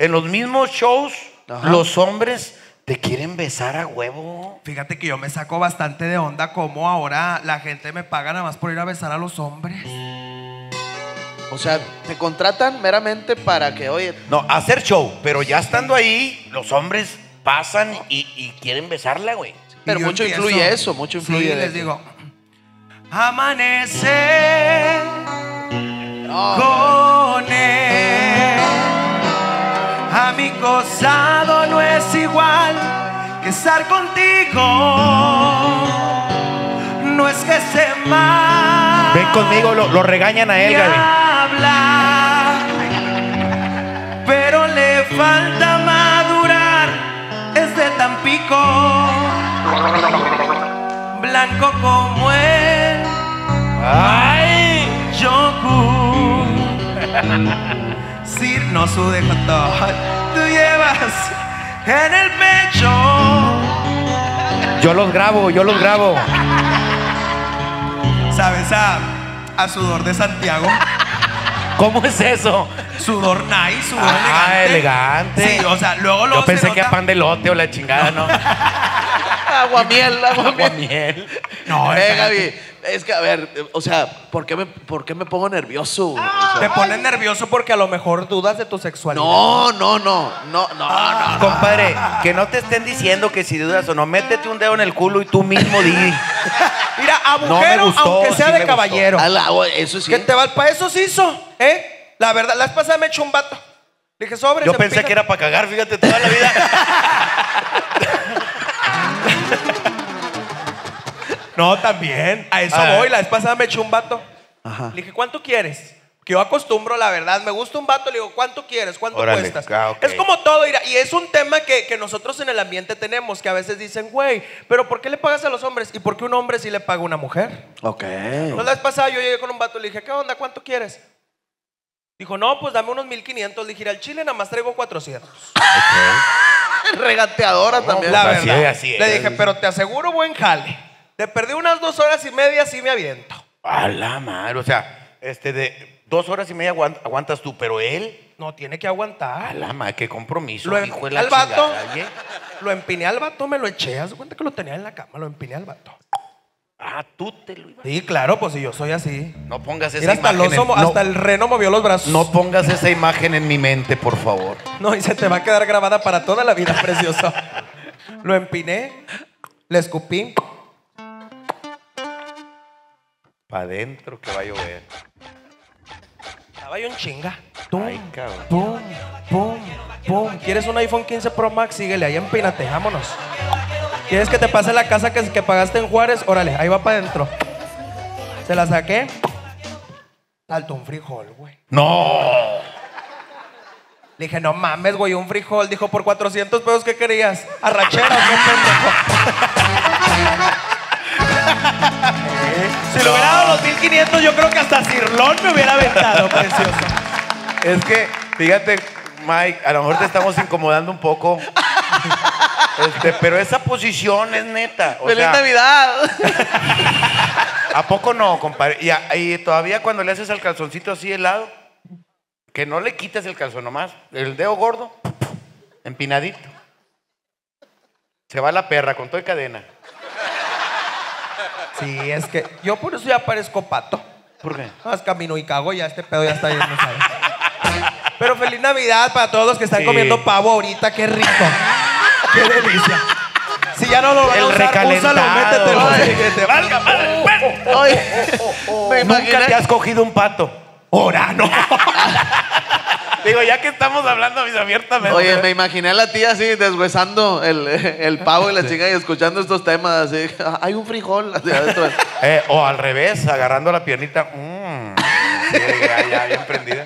En los mismos shows, Ajá. los hombres te quieren besar a huevo. Fíjate que yo me saco bastante de onda como ahora la gente me paga nada más por ir a besar a los hombres. O sea, te contratan meramente para que, oye, No, hacer show, pero ya estando ahí, los hombres pasan y, y quieren besarla, güey. Pero mucho empiezo- influye eso, mucho influye Sí, les digo, amanece Costado no es igual que estar contigo. No es que se mal. Ven conmigo, lo, lo regañan a él, Gaby. habla, pero le falta madurar. Es de Tampico, blanco como el ¡Ay! yogur. Si no sude con todo, tú llevas en el pecho. Yo los grabo, yo los grabo. ¿Sabes a, a sudor de Santiago? ¿Cómo es eso? Sudor nice, sudor Ah, elegante. elegante. Sí, o sea, luego luego Yo pensé se que a pan de lote o la chingada, ¿no? aguamiel, aguamiel. Aguamiel. No, Eh. Gaby, es que, a ver, eh, o sea, ¿por qué me, por qué me pongo nervioso? O sea, Te pones nervioso porque a lo mejor dudas de tu sexualidad. no, no, no, no, no, no. Compadre, que no te estén diciendo que si dudas o no, métete un dedo en el culo y tú mismo di. Mira, No me agujero, gustó, aunque sea sí de caballero. A la- eso sí. Que te va, para eso se hizo, ¿eh? La verdad, la vez pasada me echó un vato. Le dije, sobre. Yo pensé que era para cagar, fíjate, toda la vida. No, también. A eso voy. La vez pasada me echó un vato. Ajá. Le dije, ¿cuánto quieres? Que yo acostumbro, la verdad. Me gusta un vato. Le digo, ¿cuánto quieres? ¿Cuánto Órale, cuestas? ah. Es como todo. Y es un tema que, que nosotros en el ambiente tenemos. Que a veces dicen, güey, ¿pero por qué le pagas a los hombres? ¿Y por qué un hombre sí le paga a una mujer? Ok. Entonces, la vez pasada yo llegué con un vato y le dije, ¿qué onda? ¿Cuánto quieres? Dijo, no, pues dame unos 1500. Le dije, al chile nada más traigo 400. Regateadora también. La Así verdad. es, así Le dije, pero te aseguro buen jale. Te perdí unas dos horas y media, sí me aviento. A la madre, o sea, este de dos horas y media aguant- aguantas tú, pero él, No tiene que a aguantar. la madre, qué compromiso, Lo em- hijo de la al vato, oye. lo empiné al vato, me lo eché. Haz cuenta que lo tenía en la cama, lo empiné al vato. Ah, tú te lo ibas. Sí, claro, pues si yo soy así. No pongas esa Mira, hasta el, imagen. oso en- no, hasta el reno movió los brazos. no pongas esa imagen en mi mente, por favor. No, y se te va a quedar grabada para toda la vida, precioso. Lo empiné, le escupí. Pa' adentro que va a llover. Estaba yo en chinga. Tum, Ay, cabrón. pum, pum, pum. ¿Quieres un iPhone 15 Pro Max? Síguele, ahí empínate, vámonos. ¿Quieres que te pase la casa que, que pagaste en Juárez? Órale, ahí va para adentro. Se la saqué. Saltó un frijol, güey. No. Le dije, no mames, güey, un frijol. Dijo, por 400 pesos, ¿qué querías? ¿Arrachera qué pendejo? Si le hubiera dado los 1500, yo creo que hasta Cirlón me hubiera aventado, precioso. Es que, fíjate, Mike, a lo mejor te estamos incomodando un poco. Este, pero esa posición es neta. O ¡Feliz sea, Navidad! ¿A poco no, compadre? Y, a- y todavía cuando le haces al calzoncito así helado, que no le quites el calzón nomás, el dedo gordo, empinadito. Se va la perra con todo y cadena. Sí, es que yo por eso ya parezco pato. ¿Por qué? Más camino y cago, ya este pedo ya está yendo, ¿sabes? Pero feliz Navidad para todos los que están Sí. comiendo pavo ahorita, qué rico. Qué delicia. Si ya no lo van a El usar, recalentado. úsalo, métetelo. Ay. Que te valga madre. Oye, me Nunca te has cogido un pato. Ahora no. Digo, ya que estamos hablando mis abiertamente. Oye, me imaginé a la tía así deshuesando el, el pavo y la chica y escuchando estos temas así. Hay un frijol. así. Eh, o al revés, agarrando la piernita. mm, sí, ya, ya, bien prendida.